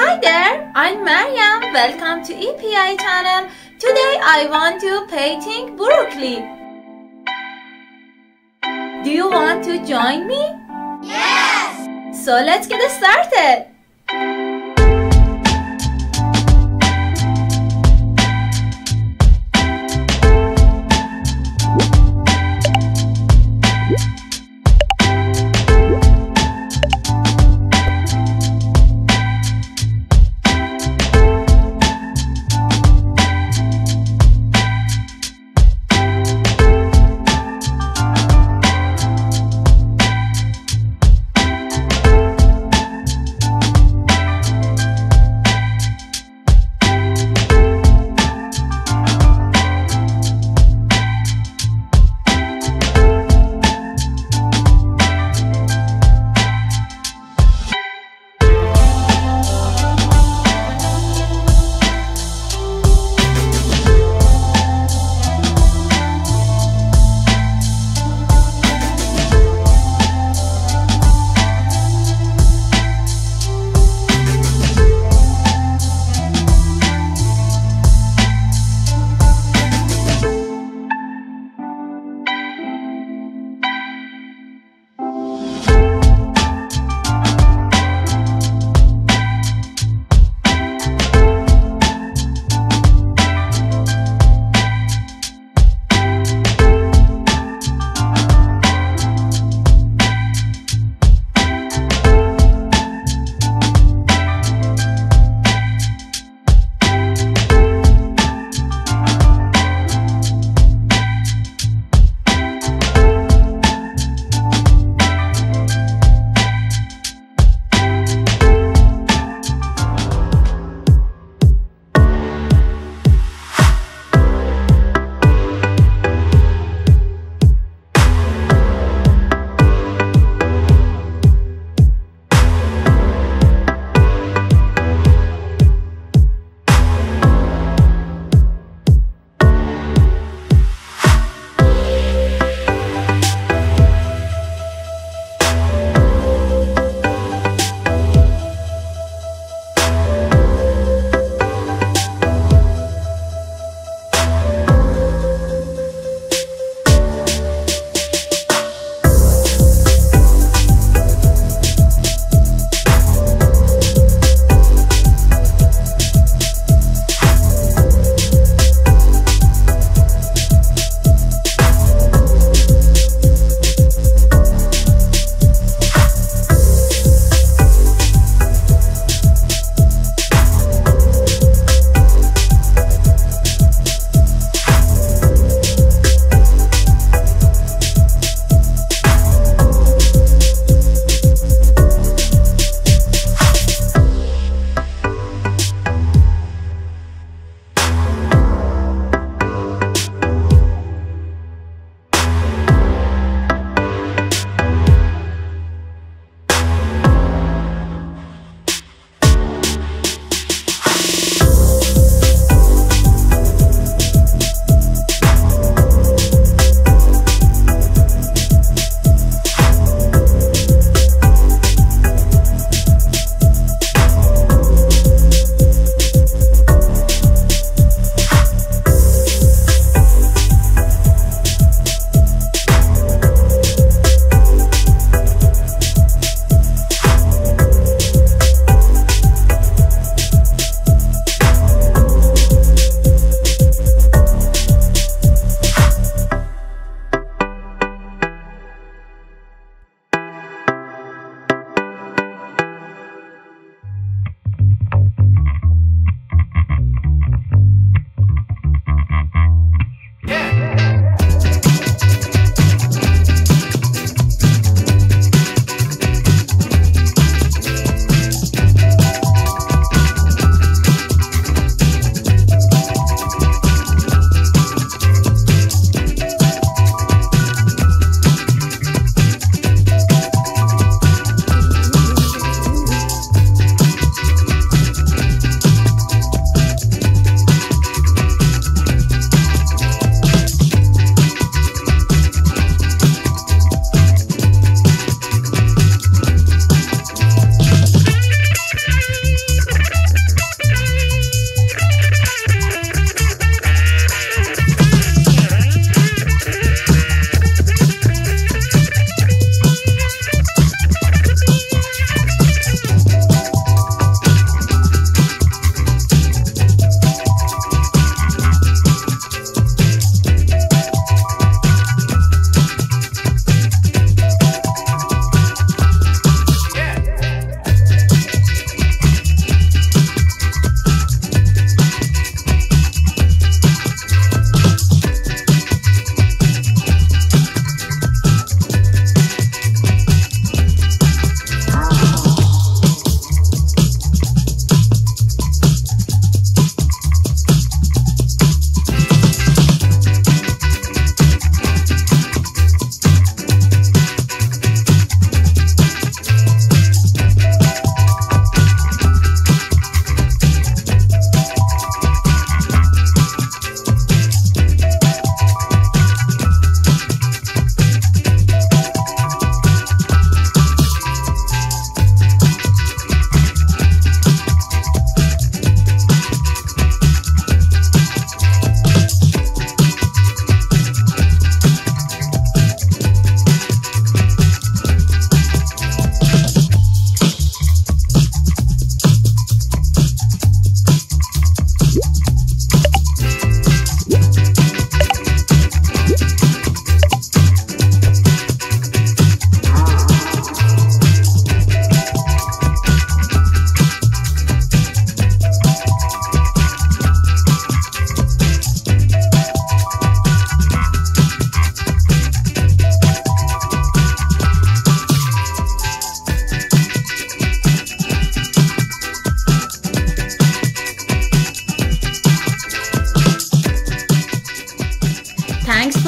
Hi there, I'm Maryam. Welcome to EPI channel. Today I want to painting broccoli. Do you want to join me? Yes! So let's get started.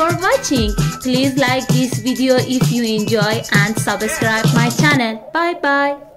For watching. Please like this video if you enjoy and subscribe my channel. Bye bye.